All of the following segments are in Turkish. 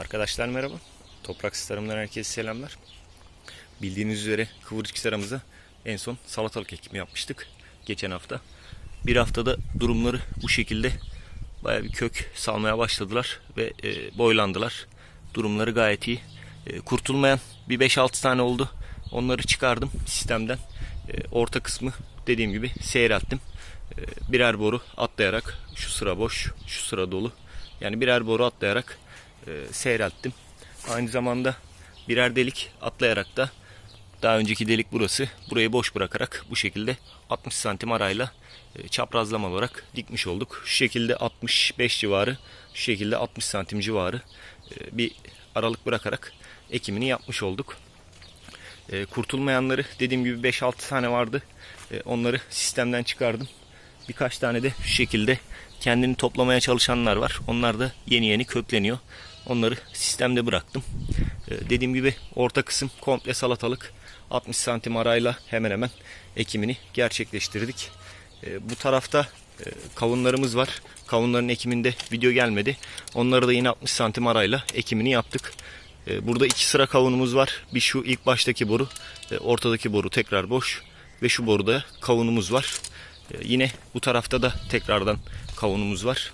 Arkadaşlar merhaba. Toprak Tarım'dan herkese selamlar. Bildiğiniz üzere kıvırcık seramıza en son salatalık ekimi yapmıştık geçen hafta. Bir haftada durumları bu şekilde baya bir kök salmaya başladılar ve e, boylandılar. Durumları gayet iyi. E, kurtulmayan bir 5-6 tane oldu. Onları çıkardım sistemden. E, orta kısmı dediğim gibi seyrelttim. E, birer boru atlayarak şu sıra boş, şu sıra dolu. Yani birer boru atlayarak e, seyrelttim. Aynı zamanda birer delik atlayarak da daha önceki delik burası. Burayı boş bırakarak bu şekilde 60 santim arayla e, çaprazlama olarak dikmiş olduk. Şu şekilde 65 civarı, şu şekilde 60 santim civarı e, bir aralık bırakarak ekimini yapmış olduk. E, kurtulmayanları dediğim gibi 5-6 tane vardı. Onları sistemden çıkardım. Birkaç tane de şu şekilde kendini toplamaya çalışanlar var. Onlar da yeni yeni kökleniyor. Onları sistemde bıraktım. Ee, dediğim gibi orta kısım komple salatalık. 60 santim arayla hemen hemen ekimini gerçekleştirdik. Ee, bu tarafta e, kavunlarımız var. Kavunların ekiminde video gelmedi. Onları da yine 60 santim arayla ekimini yaptık. Ee, burada iki sıra kavunumuz var. Bir şu ilk baştaki boru, e, ortadaki boru tekrar boş ve şu boruda kavunumuz var. Yine bu tarafta da tekrardan kavunumuz var.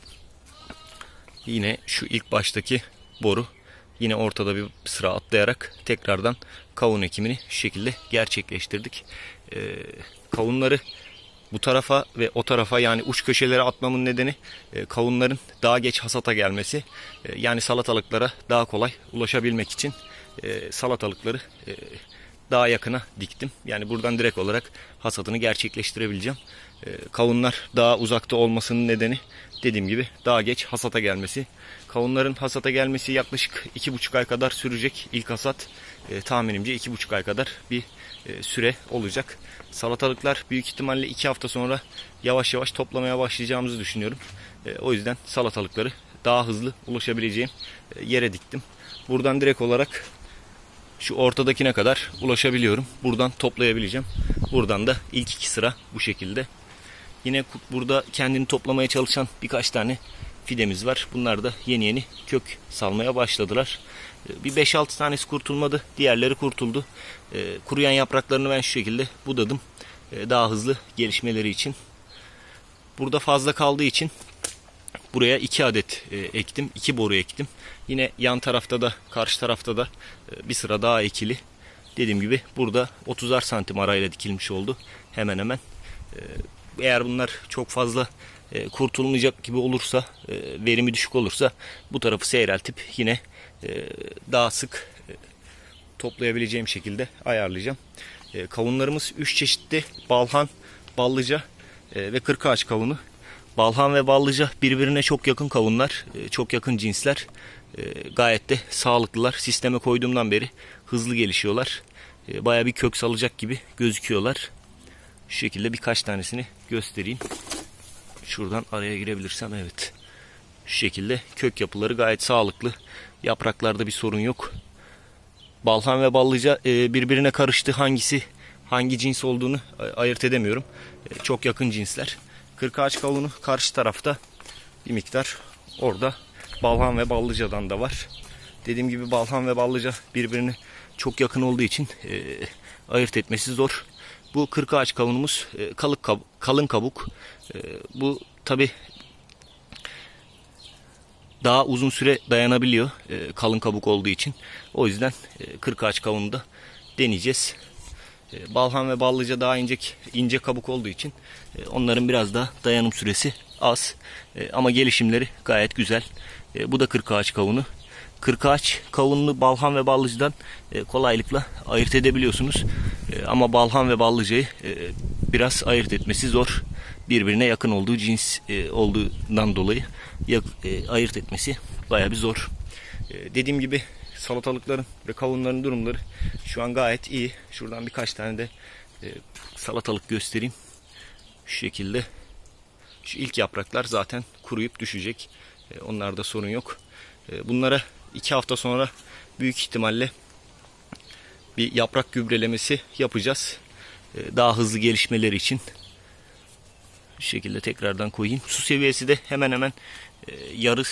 Yine şu ilk baştaki boru yine ortada bir sıra atlayarak tekrardan kavun ekimini şu şekilde gerçekleştirdik. Ee, kavunları bu tarafa ve o tarafa yani uç köşelere atmamın nedeni e, kavunların daha geç hasata gelmesi. E, yani salatalıklara daha kolay ulaşabilmek için e, salatalıkları e, daha yakına diktim. Yani buradan direkt olarak hasatını gerçekleştirebileceğim. E, kavunlar daha uzakta olmasının nedeni dediğim gibi daha geç hasata gelmesi. Kavunların hasata gelmesi yaklaşık 2,5 ay kadar sürecek. İlk hasat e, tahminimce 2,5 ay kadar bir e, süre olacak. Salatalıklar büyük ihtimalle 2 hafta sonra yavaş yavaş toplamaya başlayacağımızı düşünüyorum. E, o yüzden salatalıkları daha hızlı ulaşabileceğim e, yere diktim. Buradan direkt olarak şu ortadakine kadar ulaşabiliyorum. Buradan toplayabileceğim. Buradan da ilk iki sıra bu şekilde. Yine burada kendini toplamaya çalışan birkaç tane fidemiz var. Bunlar da yeni yeni kök salmaya başladılar. Ee, bir 5-6 tanesi kurtulmadı. Diğerleri kurtuldu. Ee, kuruyan yapraklarını ben şu şekilde budadım. Ee, daha hızlı gelişmeleri için. Burada fazla kaldığı için buraya 2 adet e, ektim. 2 boru ektim. Yine yan tarafta da karşı tarafta da e, bir sıra daha ekili. Dediğim gibi burada 30'ar santim arayla dikilmiş oldu. Hemen hemen. Eğer bunlar çok fazla e, kurtulmayacak gibi olursa, e, verimi düşük olursa bu tarafı seyreltip yine e, daha sık e, toplayabileceğim şekilde ayarlayacağım. E, kavunlarımız 3 çeşitli balhan, ballıca e, ve kırk ağaç kavunu. Balhan ve ballıca birbirine çok yakın kavunlar, e, çok yakın cinsler. E, gayet de sağlıklılar. Sisteme koyduğumdan beri hızlı gelişiyorlar. E, Baya bir kök salacak gibi gözüküyorlar. Şu şekilde birkaç tanesini göstereyim. Şuradan araya girebilirsem evet. Şu şekilde kök yapıları gayet sağlıklı. Yapraklarda bir sorun yok. Balhan ve ballıca birbirine karıştı. Hangisi hangi cins olduğunu ayırt edemiyorum. Çok yakın cinsler. Kırkağaç kavunu karşı tarafta bir miktar. Orada balhan ve ballıcadan da var. Dediğim gibi balhan ve ballıca birbirine çok yakın olduğu için e, ayırt etmesi zor. Bu kırk ağaç kavunumuz e, kalık kab kalın kabuk. E, bu tabi daha uzun süre dayanabiliyor e, kalın kabuk olduğu için. O yüzden e, kırk ağaç kavunu da deneyeceğiz. E, balhan ve ballıca daha ince, ince kabuk olduğu için e, onların biraz daha dayanım süresi az. E, ama gelişimleri gayet güzel. E, bu da kırk ağaç kavunu kırkaç, kavunlu, balhan ve ballıcıdan e, kolaylıkla ayırt edebiliyorsunuz. Ama balhan ve ballıcayı biraz ayırt etmesi zor. Birbirine yakın olduğu cins olduğundan dolayı ayırt etmesi baya bir zor. Dediğim gibi salatalıkların ve kavunların durumları şu an gayet iyi. Şuradan birkaç tane de e, salatalık göstereyim. Şu şekilde. Şu ilk yapraklar zaten kuruyup düşecek. E, onlarda sorun yok. E, bunlara 2 hafta sonra büyük ihtimalle bir yaprak gübrelemesi yapacağız. Ee, daha hızlı gelişmeleri için. Bu şekilde tekrardan koyayım. Su seviyesi de hemen hemen e, yarı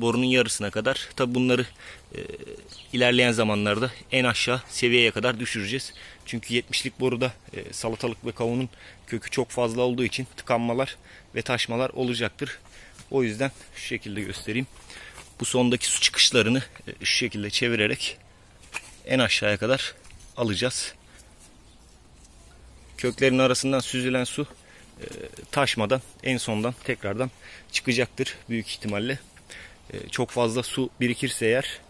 borunun yarısına kadar. Tabi bunları e, ilerleyen zamanlarda en aşağı seviyeye kadar düşüreceğiz. Çünkü 70'lik boruda e, salatalık ve kavunun kökü çok fazla olduğu için tıkanmalar ve taşmalar olacaktır. O yüzden şu şekilde göstereyim. Bu sondaki su çıkışlarını e, şu şekilde çevirerek en aşağıya kadar alacağız. Köklerin arasından süzülen su e, taşmadan en sondan tekrardan çıkacaktır büyük ihtimalle. E, çok fazla su birikirse eğer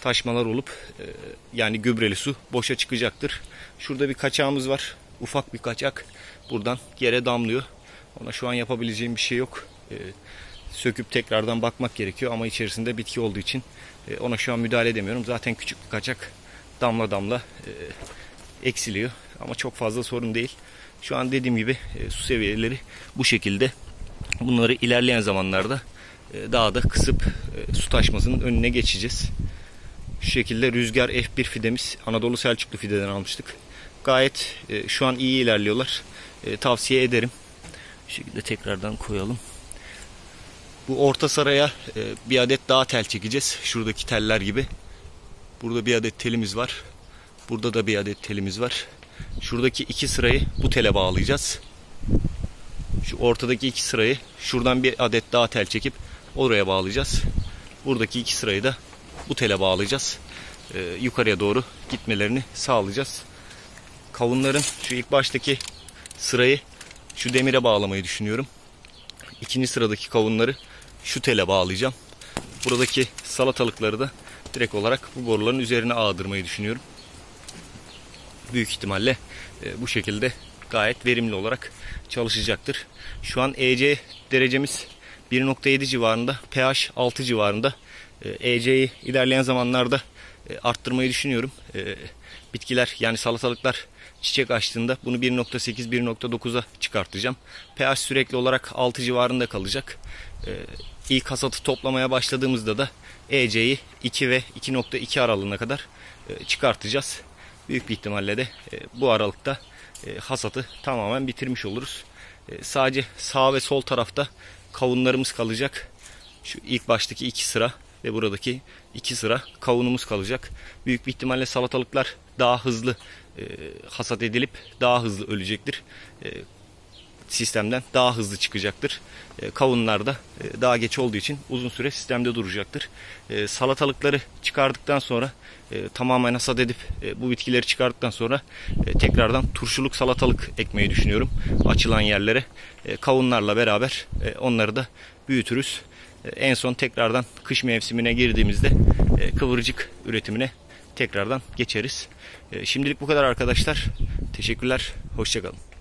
taşmalar olup e, yani gübreli su boşa çıkacaktır. Şurada bir kaçağımız var. Ufak bir kaçak. Buradan yere damlıyor. Ona şu an yapabileceğim bir şey yok. Söküp tekrardan bakmak gerekiyor ama içerisinde bitki olduğu için ona şu an müdahale edemiyorum. Zaten küçük bir kaçak damla damla eksiliyor ama çok fazla sorun değil. Şu an dediğim gibi e, su seviyeleri bu şekilde. Bunları ilerleyen zamanlarda e, daha da kısıp e, su taşmasının önüne geçeceğiz. Şu şekilde rüzgar F1 fidemiz Anadolu Selçuklu fideden almıştık. Gayet e, şu an iyi ilerliyorlar. E, tavsiye ederim. Şu şekilde tekrardan koyalım. Bu orta saraya bir adet daha tel çekeceğiz. Şuradaki teller gibi. Burada bir adet telimiz var. Burada da bir adet telimiz var. Şuradaki iki sırayı bu tele bağlayacağız. Şu ortadaki iki sırayı şuradan bir adet daha tel çekip oraya bağlayacağız. Buradaki iki sırayı da bu tele bağlayacağız. Ee, yukarıya doğru gitmelerini sağlayacağız. Kavunların şu ilk baştaki sırayı şu demire bağlamayı düşünüyorum. İkinci sıradaki kavunları şu tele bağlayacağım. Buradaki salatalıkları da direkt olarak bu boruların üzerine ağdırmayı düşünüyorum büyük ihtimalle e, bu şekilde gayet verimli olarak çalışacaktır. Şu an EC derecemiz 1.7 civarında, pH 6 civarında. EC'yi ilerleyen zamanlarda e, arttırmayı düşünüyorum. E, bitkiler yani salatalıklar çiçek açtığında bunu 1.8-1.9'a çıkartacağım. pH sürekli olarak 6 civarında kalacak. İlk hasatı toplamaya başladığımızda da EC'yi 2 ve 2.2 aralığına kadar çıkartacağız büyük bir ihtimalle de e, bu aralıkta e, hasatı tamamen bitirmiş oluruz. E, sadece sağ ve sol tarafta kavunlarımız kalacak. Şu ilk baştaki iki sıra ve buradaki iki sıra kavunumuz kalacak. Büyük bir ihtimalle salatalıklar daha hızlı hasat edilip daha hızlı ölecektir sistemden daha hızlı çıkacaktır. E, kavunlar da e, daha geç olduğu için uzun süre sistemde duracaktır. E, salatalıkları çıkardıktan sonra tamamen hasat edip bu bitkileri çıkardıktan sonra tekrardan turşuluk salatalık ekmeyi düşünüyorum. Açılan yerlere kavunlarla beraber onları da büyütürüz. En son tekrardan kış mevsimine girdiğimizde kıvırcık üretimine tekrardan geçeriz. Şimdilik bu kadar arkadaşlar. Teşekkürler. Hoşçakalın.